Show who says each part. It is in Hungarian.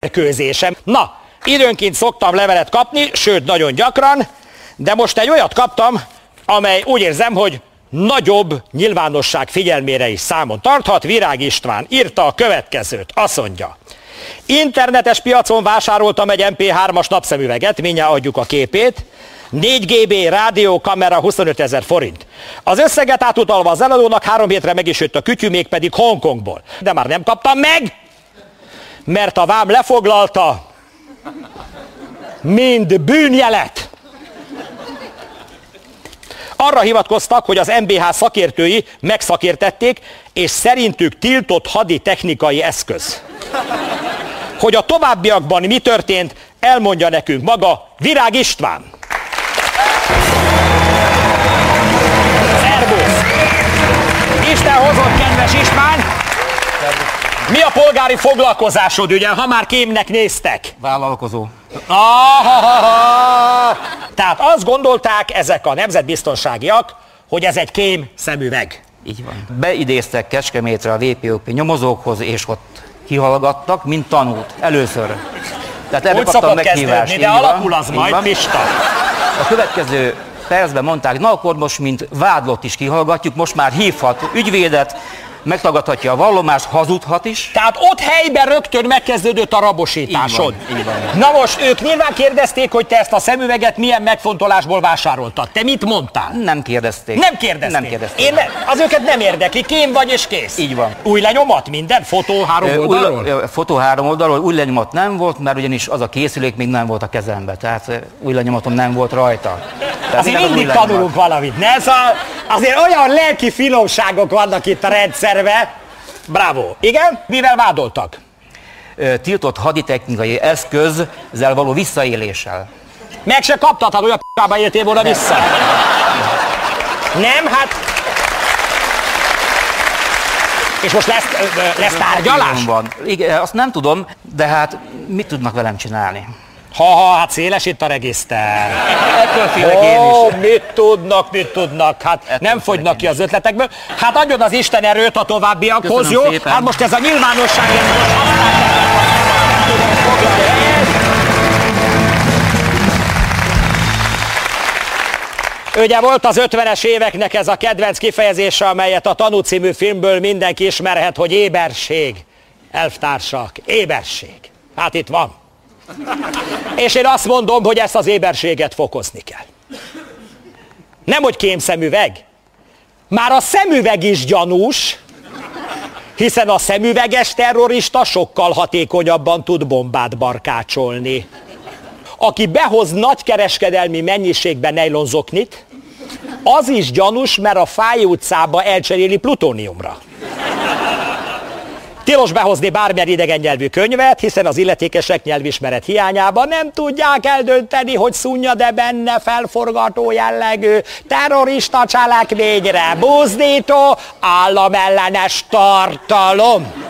Speaker 1: mérkőzésem. Na, időnként szoktam levelet kapni, sőt nagyon gyakran, de most egy olyat kaptam, amely úgy érzem, hogy nagyobb nyilvánosság figyelmére is számon tarthat. Virág István írta a következőt, azt mondja. Internetes piacon vásároltam egy MP3-as napszemüveget, mindjárt adjuk a képét, 4 GB rádió, kamera 25 ezer forint. Az összeget átutalva az eladónak három hétre meg is jött a kütyű, még pedig Hongkongból. De már nem kaptam meg, mert a vám lefoglalta, mind bűnjelet. Arra hivatkoztak, hogy az MBH szakértői megszakértették, és szerintük tiltott hadi technikai eszköz. Hogy a továbbiakban mi történt, elmondja nekünk maga Virág István. Polgári foglalkozásod, ugye, ha már kémnek néztek?
Speaker 2: Vállalkozó.
Speaker 1: Ah, Tehát azt gondolták ezek a nemzetbiztonságiak, hogy ez egy kém szemüveg.
Speaker 2: Így van. Beidéztek Kecskemétre a VPOP nyomozókhoz, és ott kihallgattak, mint tanút. Először. Tehát erre kaptam meghívást.
Speaker 1: de alakul az majd,
Speaker 2: van.
Speaker 1: Pista.
Speaker 2: A következő percben mondták, na akkor most, mint vádlott is kihallgatjuk, most már hívhat ügyvédet, megtagadhatja a vallomást, hazudhat is.
Speaker 1: Tehát ott helyben rögtön megkezdődött a rabosításod.
Speaker 2: Így van, így van.
Speaker 1: Na most ők nyilván kérdezték, hogy te ezt a szemüveget milyen megfontolásból vásároltad. Te mit mondtál?
Speaker 2: Nem kérdezték.
Speaker 1: Nem kérdezték.
Speaker 2: Nem kérdezték.
Speaker 1: Én ne, az őket nem érdekli, kém vagy és kész.
Speaker 2: Így van.
Speaker 1: Új lenyomat, minden? Fotó három
Speaker 2: Ö,
Speaker 1: oldalról?
Speaker 2: Új, fotó három oldalról, új lenyomat nem volt, mert ugyanis az a készülék még nem volt a kezembe, tehát új lenyomatom nem volt rajta. Tehát
Speaker 1: Azért mindig tanulunk valamit, ne? Ez a, azért olyan lelki finomságok vannak itt a rendszerbe. Bravo. Igen? Mivel vádoltak?
Speaker 2: Tiltott haditechnikai eszközzel való visszaéléssel.
Speaker 1: Meg se kaptad, hogy a p***ába éltél volna vissza. Nem, hát... És most lesz, lesz tárgyalás?
Speaker 2: Van. Igen, azt nem tudom, de hát mit tudnak velem csinálni?
Speaker 1: Ha, ha, hát széles itt a regiszter.
Speaker 2: Ettől félek én
Speaker 1: Ó,
Speaker 2: is.
Speaker 1: mit tudnak, mit tudnak, hát nem fogynak ki az ötletekből. Hát adjon az Isten erőt a továbbiakhoz,
Speaker 2: Köszönöm
Speaker 1: jó?
Speaker 2: szépen.
Speaker 1: Hát most ez a nyilvánosság, ez most Ugye volt az 50-es éveknek ez a kedvenc kifejezése, amelyet a Tanú című filmből mindenki ismerhet, hogy éberség. Elvtársak, éberség. Hát itt van. És én azt mondom, hogy ezt az éberséget fokozni kell. Nem, hogy kémszemüveg. Már a szemüveg is gyanús, hiszen a szemüveges terrorista sokkal hatékonyabban tud bombát barkácsolni. Aki behoz nagykereskedelmi mennyiségben nejlonzoknit, az is gyanús, mert a Fáj utcába elcseréli plutóniumra. Tilos behozni bármilyen idegen nyelvű könyvet, hiszen az illetékesek nyelvismeret hiányában nem tudják eldönteni, hogy szunja de benne felforgató jellegű terrorista cselekményre buzdító államellenes tartalom.